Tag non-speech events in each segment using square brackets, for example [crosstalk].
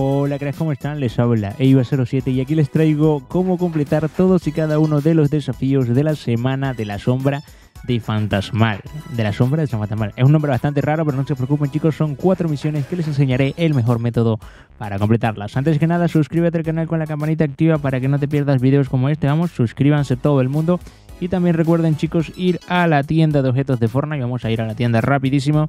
Hola, cracks, ¿cómo están? Les habla Eiva07 y aquí les traigo cómo completar todos y cada uno de los desafíos de la semana de la sombra de Fantasmal. De la sombra de Fantasmal. Es un nombre bastante raro, pero no se preocupen chicos, son cuatro misiones que les enseñaré el mejor método para completarlas. Antes que nada, suscríbete al canal con la campanita activa para que no te pierdas vídeos como este. Vamos, suscríbanse todo el mundo. Y también recuerden chicos ir a la tienda de objetos de Fortnite. Vamos a ir a la tienda rapidísimo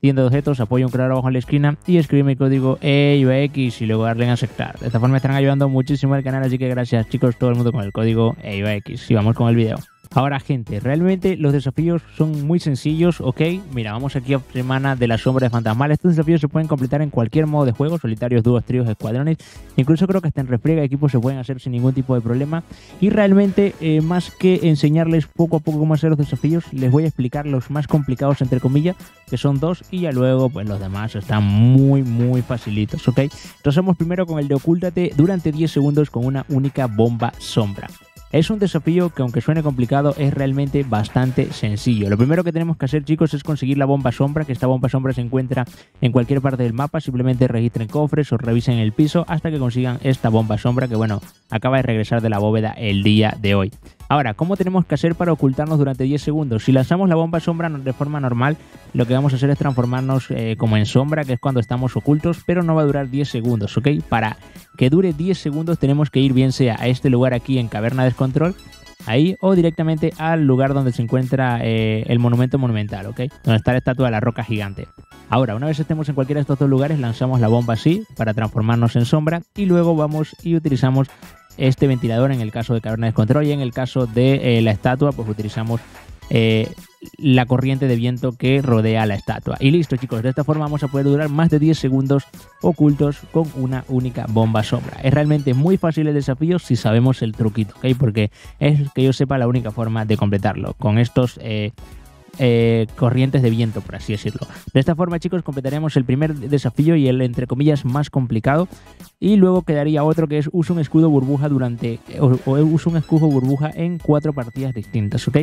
tienda de objetos, apoyo un creador abajo en la esquina y escribe el código EIVAX y luego darle a aceptar. De esta forma estarán ayudando muchísimo al canal, así que gracias chicos todo el mundo con el código EIVAX. Y vamos con el video. Ahora, gente, realmente los desafíos son muy sencillos, ¿ok? Mira, vamos aquí a Semana de la Sombra de Fantasmal. Estos desafíos se pueden completar en cualquier modo de juego, solitarios, dúos, tríos, escuadrones. Incluso creo que hasta en refriega equipos se pueden hacer sin ningún tipo de problema. Y realmente, eh, más que enseñarles poco a poco cómo hacer los desafíos, les voy a explicar los más complicados, entre comillas, que son dos, y ya luego, pues los demás están muy, muy facilitos, ¿ok? Entonces, vamos primero con el de ocúltate durante 10 segundos con una única bomba sombra. Es un desafío que aunque suene complicado es realmente bastante sencillo. Lo primero que tenemos que hacer chicos es conseguir la bomba sombra, que esta bomba sombra se encuentra en cualquier parte del mapa, simplemente registren cofres o revisen el piso hasta que consigan esta bomba sombra que bueno, acaba de regresar de la bóveda el día de hoy. Ahora, ¿cómo tenemos que hacer para ocultarnos durante 10 segundos? Si lanzamos la bomba sombra de forma normal, lo que vamos a hacer es transformarnos eh, como en sombra, que es cuando estamos ocultos, pero no va a durar 10 segundos, ¿ok? Para que dure 10 segundos tenemos que ir bien sea a este lugar aquí en Caverna Descontrol, ahí, o directamente al lugar donde se encuentra eh, el monumento monumental, ¿ok? Donde está la estatua de la roca gigante. Ahora, una vez estemos en cualquiera de estos dos lugares, lanzamos la bomba así para transformarnos en sombra y luego vamos y utilizamos este ventilador en el caso de caverna de control y en el caso de eh, la estatua pues utilizamos eh, la corriente de viento que rodea la estatua. Y listo chicos, de esta forma vamos a poder durar más de 10 segundos ocultos con una única bomba sombra. Es realmente muy fácil el desafío si sabemos el truquito, ¿ok? Porque es que yo sepa la única forma de completarlo. Con estos... Eh, eh, corrientes de viento, por así decirlo. De esta forma, chicos, completaremos el primer desafío y el, entre comillas, más complicado. Y luego quedaría otro que es uso un escudo burbuja durante, o, o un escudo burbuja en cuatro partidas distintas, ¿ok?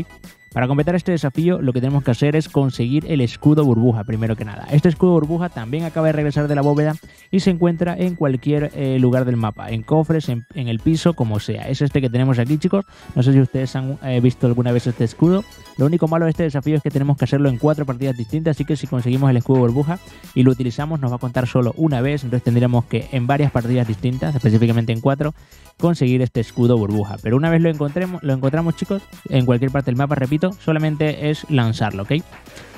Para completar este desafío lo que tenemos que hacer es conseguir el escudo burbuja primero que nada. Este escudo burbuja también acaba de regresar de la bóveda y se encuentra en cualquier eh, lugar del mapa, en cofres, en, el piso, como sea. Es este que tenemos aquí chicos. No sé si ustedes han eh, visto alguna vez este escudo. Lo único malo de este desafío es que tenemos que hacerlo en cuatro partidas distintas, así que si conseguimos el escudo burbuja y lo utilizamos nos va a contar solo una vez, entonces tendríamos que en varias partidas distintas, específicamente en cuatro, conseguir este escudo burbuja. Pero una vez lo encontremos, lo encontramos chicos, en cualquier parte del mapa, repito, solamente es lanzarlo, ¿ok?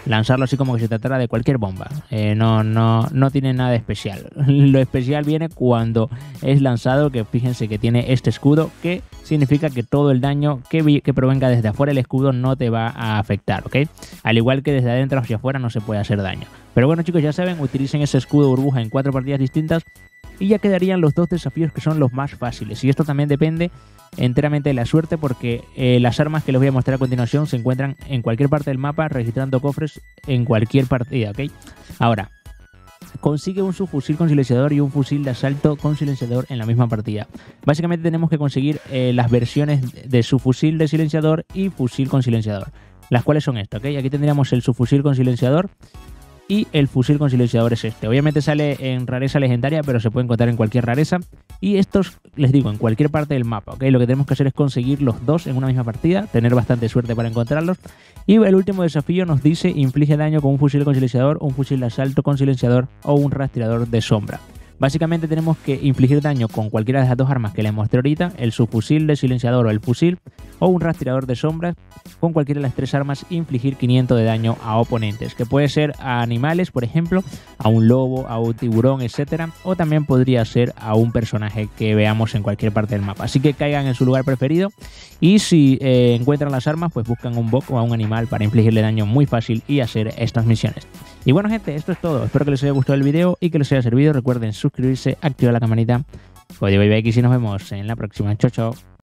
Lanzarlo así como que se tratara de cualquier bomba. Eh, no, no, no tiene nada especial. [laughs] Lo especial viene cuando es lanzado, que fíjense que tiene este escudo, que significa que todo el daño que, que provenga desde afuera el escudo no te va a afectar, ¿ok? Al igual que desde adentro hacia afuera no se puede hacer daño. Pero bueno chicos, ya saben, utilicen ese escudo burbuja en cuatro partidas distintas y ya quedarían los dos desafíos que son los más fáciles. Y esto también depende enteramente de la suerte porque eh, las armas que les voy a mostrar a continuación se encuentran en cualquier parte del mapa registrando cofres en cualquier partida, ¿ok? Ahora, consigue un subfusil con silenciador y un fusil de asalto con silenciador en la misma partida. Básicamente tenemos que conseguir eh, las versiones de subfusil de silenciador y fusil con silenciador. Las cuales son estas, ¿ok? Aquí tendríamos el subfusil con silenciador y el fusil con silenciador es este. Obviamente sale en rareza legendaria, pero se puede encontrar en cualquier rareza. Y estos, les digo, en cualquier parte del mapa, ¿ok? Lo que tenemos que hacer es conseguir los dos en una misma partida, tener bastante suerte para encontrarlos. Y el último desafío nos dice inflige daño con un fusil con silenciador, un fusil de asalto con silenciador o un rastreador de sombra. Básicamente tenemos que infligir daño con cualquiera de las dos armas que les mostré ahorita, el subfusil de silenciador o el fusil, o un rastreador de sombras. Con cualquiera de las tres armas infligir 500 de daño a oponentes, que puede ser a animales, por ejemplo, a un lobo, a un tiburón, etcétera, o también podría ser a un personaje que veamos en cualquier parte del mapa. Así que caigan en su lugar preferido y si eh, encuentran las armas, pues buscan un bok o a un animal para infligirle daño muy fácil y hacer estas misiones. Y bueno gente, esto es todo. Espero que les haya gustado el video y que les haya servido. Recuerden suscribirse, activar la campanita. Código IBX y nos vemos en la próxima. Chao, chao.